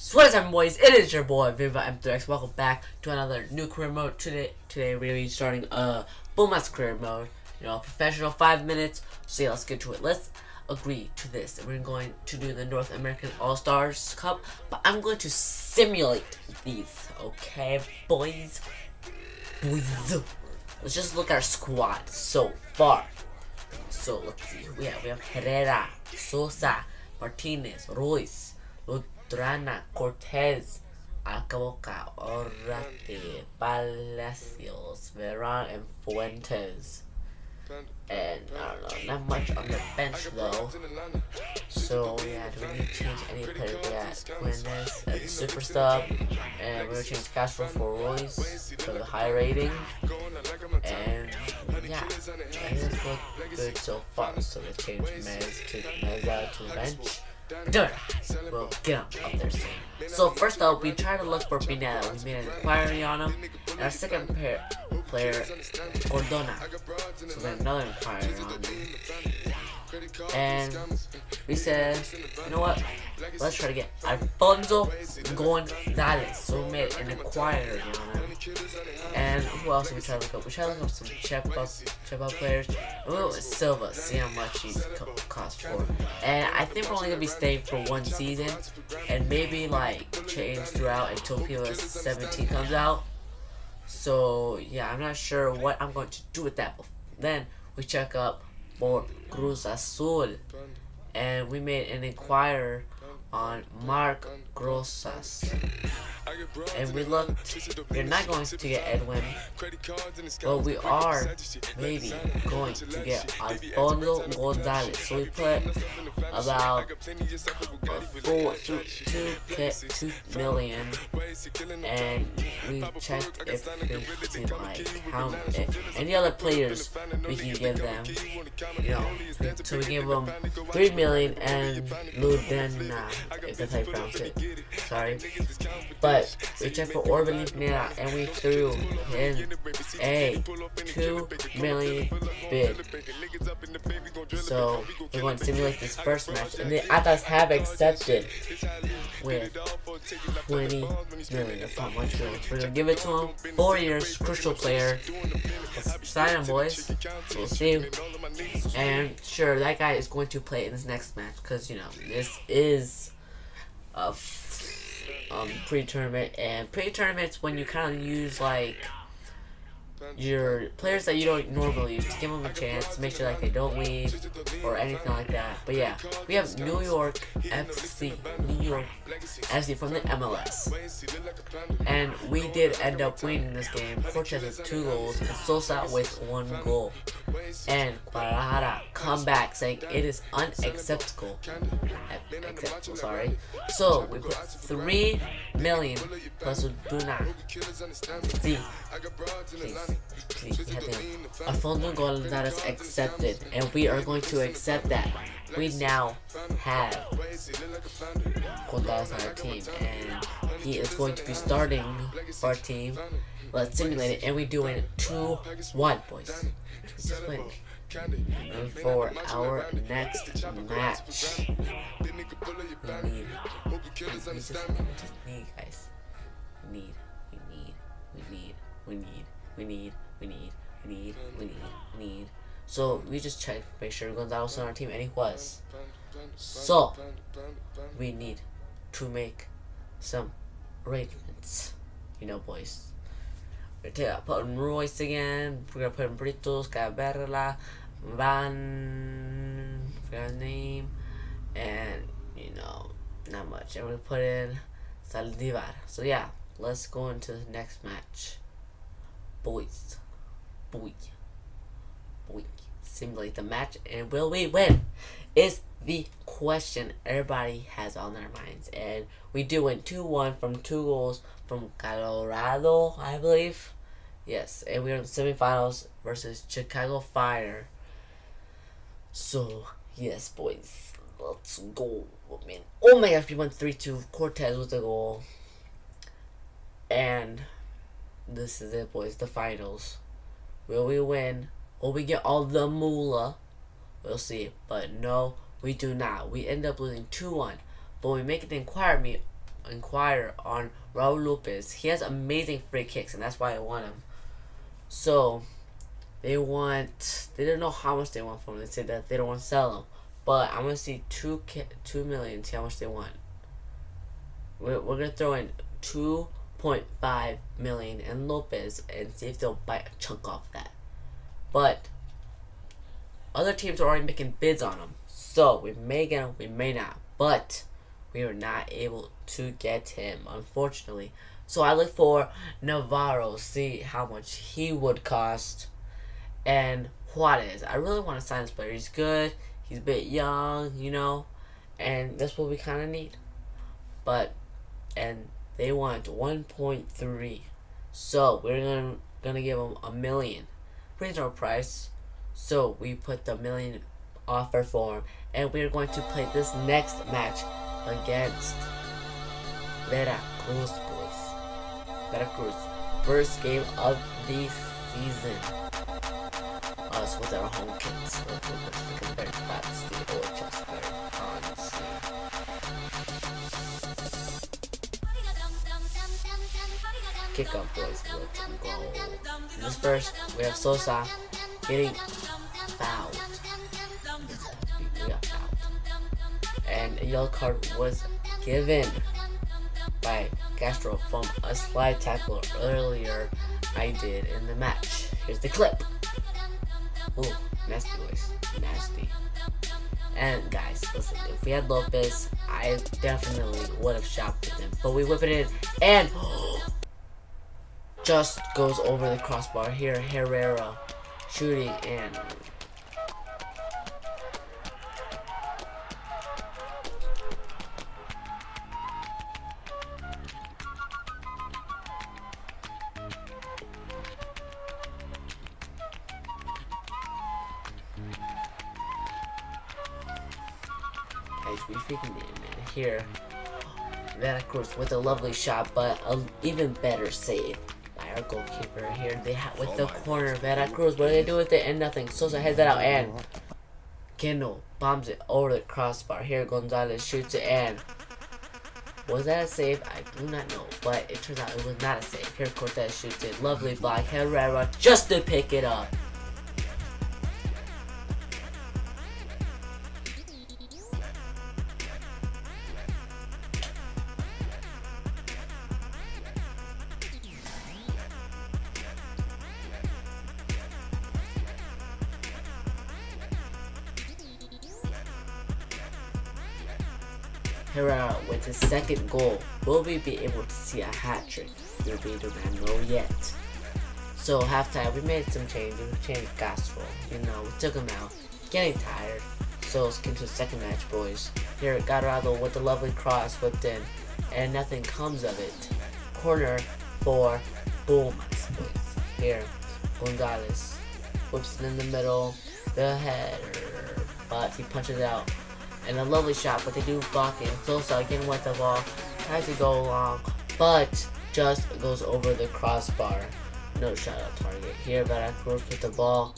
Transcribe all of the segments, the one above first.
So what is up, boys? It is your boy Viva M3X. Welcome back to another new career mode. Today, today we're gonna be starting a Boomers career mode. You know, professional five minutes. So yeah, let's get to it. Let's agree to this. We're going to do the North American All Stars Cup, but I'm going to simulate these. Okay, boys, boys. Let's just look at our squad so far. So let's see. We have we have Herrera, Sosa, Martinez, Royce, Lutrana, Cortez, Acaboca, Orate, Palacios, Veron, and Fuentes. And I don't know, not much on the bench though. So yeah, do we need to change any player? We got a super sub, and we're gonna change Castro for Royce for the high rating. And yeah, I think it's look good so far. So let's change Mez to Meza to the bench. Do it. We'll get him up there soon. So first up, we tried to look for Pineda. We made an inquiry on him. And our second pair, player, Cordona. So we made another inquiry on him. And we said, you know what? Let's try to get Alfonso Gonzalez. So we made an inquiry on him. And who else we try to look up? We tried to look up some chip up, players. Went Silva, see how much he cost for. And I think we're only gonna be staying for one season, and maybe like change throughout until FIFA 17 comes out. So yeah, I'm not sure what I'm going to do with that. Then we check up for Cruz Azul, and we made an inquiry on Marc Crosas. And we looked, we're not going to get Edwin, but we are maybe going to get Alfonso Gonzalez. So we put about four, two, two, two million, and we checked if we can like how any other players we can give them. You know, so we give them three million and Ludena, if that's how you pronounce it. Sorry, but we checked for Orban Pineda and we threw in a two million bid. So we're going to simulate this first match, and the Atlas have accepted with 20 million. Much really. We're gonna give it to him. Four years, crucial player. Let's sign him, boys. We'll see. And sure, that guy is going to play in this next match because you know this is a um, pre-tournament and pre-tournaments when you kind of use like your players that you don't normally use give them a chance make sure like they don't leave or anything like that. But yeah, we have New York FC, New York FC from the MLS, and we did end up winning this game. Cortez with two goals and Sosa with one goal, and Guadalajara come back saying it is unacceptable. Acceptable, sorry. So we put three million plus Duna. See, please. Alfonso Gonzalez accepted, and we are going to accept that. We now have Gonzalez on our team, and he is going to be starting our team. Let's simulate it, and we're doing 2-1, boys. And for our next match, we need, we just, we just need, guys. We need, we need, we need, we need we need, we need, we need, we need, we need. So we just checked, make sure Gonzalo's on our team, and he was. So we need to make some arrangements. You know, boys. We're gonna put in Royce again. We're gonna put in Britos, Caberla, Van, forgot his name, and you know, not much. And we put in Saldivar. So yeah, let's go into the next match boys. Boy. Boy. Simulate the match and will we win? Is the question everybody has on their minds. And we do win 2-1 from two goals from Colorado, I believe. Yes, and we're in the semifinals versus Chicago Fire. So, yes, boys. Let's go. Mean, oh my gosh, we won 3-2. Cortez with the goal. And this is it, boys. The finals. Will we win? Will we get all the moolah? We'll see. But no, we do not. We end up losing 2-1. But we make an inquiry, inquire on Raul Lopez. He has amazing free kicks, and that's why I want him. So they want they don't know how much they want from him. They said that they don't want to sell him, but I'm gonna see two two million. See how much they want. We're we're gonna throw in two point five million in Lopez and see if they'll bite a chunk off that. But other teams are already making bids on him, so we may get him, we may not. But we were not able to get him, unfortunately. So I look for Navarro, see how much he would cost. And Juarez. I really want to sign this player. He's good. He's a bit young, you know. And that's what we kind of need. But, and they want 1.3. So we're gonna gonna give them a million. Reasonable price. So we put the million offer form. And we're going to play this next match against Veracruz, boys. Veracruz. First game of the season. Us with our home kits. Very fast. The OHS Kick up, boys. Let's go. In this first, we have Sosa getting fouled. Fouled and a yellow card was given by Castro from a slide tackle earlier I did in the match. Here's the clip. Ooh, nasty voice. Nasty. And guys, listen, if we had Lopez, I definitely would have shot with him. But we whip it in and just goes over the crossbar here. Herrera shooting and we freaking did. Here, Veracruz with a lovely shot, but an even better save goalkeeper here. They have with the oh corner, Veracruz. What do they do with it? And nothing. Sosa heads it out, and Kendall bombs it over the crossbar. Here, Gonzalez shoots it, and was that a save? I do not know, but it turns out it was not a save. Here, Cortez shoots it. Lovely block. Herrera just to pick it up. Herrera with his second goal. Will we be able to see a hat trick? Will be the man know yet. So halftime, we made some changes. We changed Castro. You know, we took him out. Getting tired. So let's get to the second match, boys. Here, Gadarado with the lovely cross whipped in, and nothing comes of it. Corner for Pumas, boys. Here, Gonzalez whips it in the middle. The header, but he punches out and a lovely shot, but they do block it. Sosa again with the ball, tries to go long, but just goes over the crossbar. No shot on target. Here, Veracruz with the ball,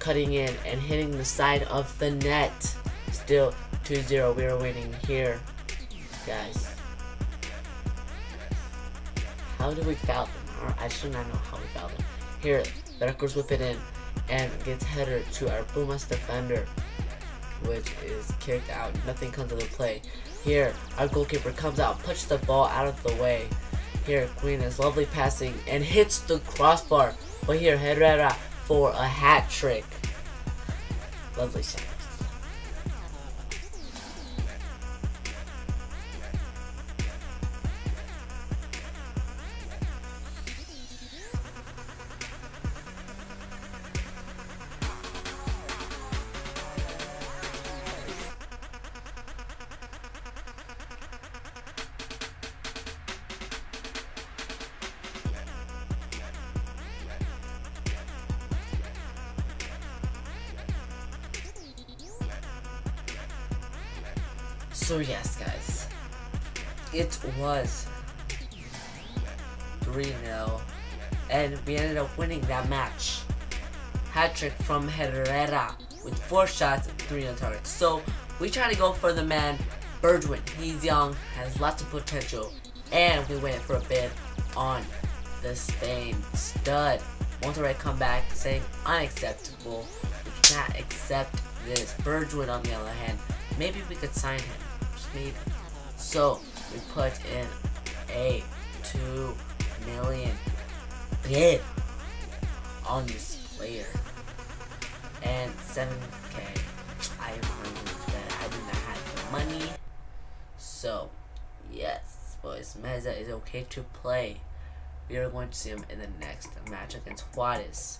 cutting in and hitting the side of the net. Still 2-0, we are winning here, guys. How do we foul them? I should not know how we foul them. Here, Veracruz whip it in and gets header to our Pumas defender which is kicked out. Nothing comes into play. Here, our goalkeeper comes out, pushes the ball out of the way. Here, Queen is lovely passing and hits the crossbar. But here, Herrera for a hat trick. Lovely shot. So yes, guys, it was 3-0, and we ended up winning that match. Hat trick from Herrera with four shots three on target. So we try to go for the man Bergwijn, he's young, has lots of potential, and we went for a bid on the Spain stud. Monterrey come back saying unacceptable. We cannot accept this. Bergwijn on the other hand, maybe we could sign him. Maybe. So we put in a two million bid on this player. And 7k. I remember that I did not have the money. So, yes, boys, Meza is okay to play. We are going to see him in the next match against Juarez.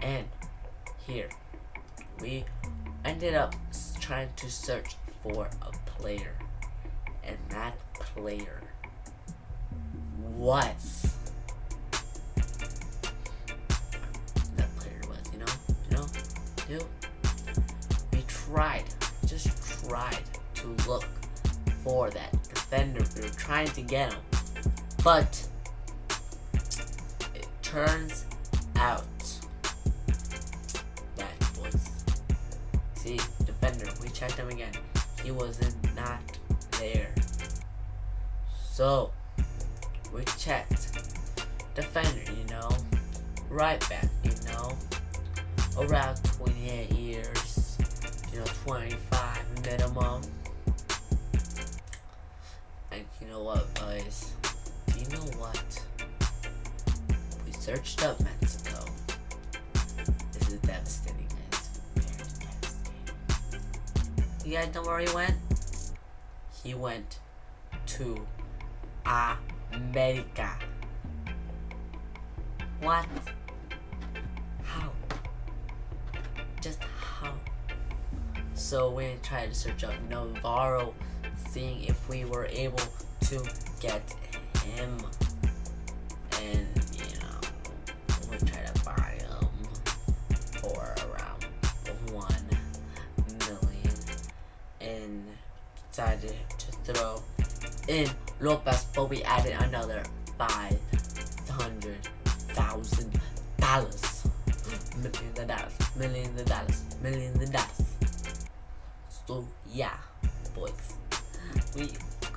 And here, we ended up trying to search for a player. And that player was that player was, you know? You know? Dude. We tried, just tried to look for that defender. We were trying to get him. But it turns out that was see, defender, we checked him again. He wasn't not there. So we checked defender, you know, right back, you know, around 28 years, you know, 25 minimum. And you know what, guys? Do you know what? We searched up Mexico. This is devastating, You guys know where he went? He went to America. What? How? Just how? So we tried to search up Navarro, seeing if we were able to get him. And, decided to throw in Lopez, but we added another five hundred thousand dollars. Millions of dollars, millions of dollars, millions of dollars. So yeah, boys, we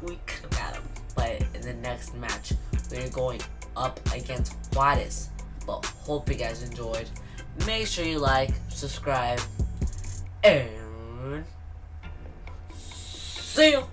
we have got him, but in the next match we're going up against Juarez. But hope you guys enjoyed. Make sure you like, subscribe, and see you.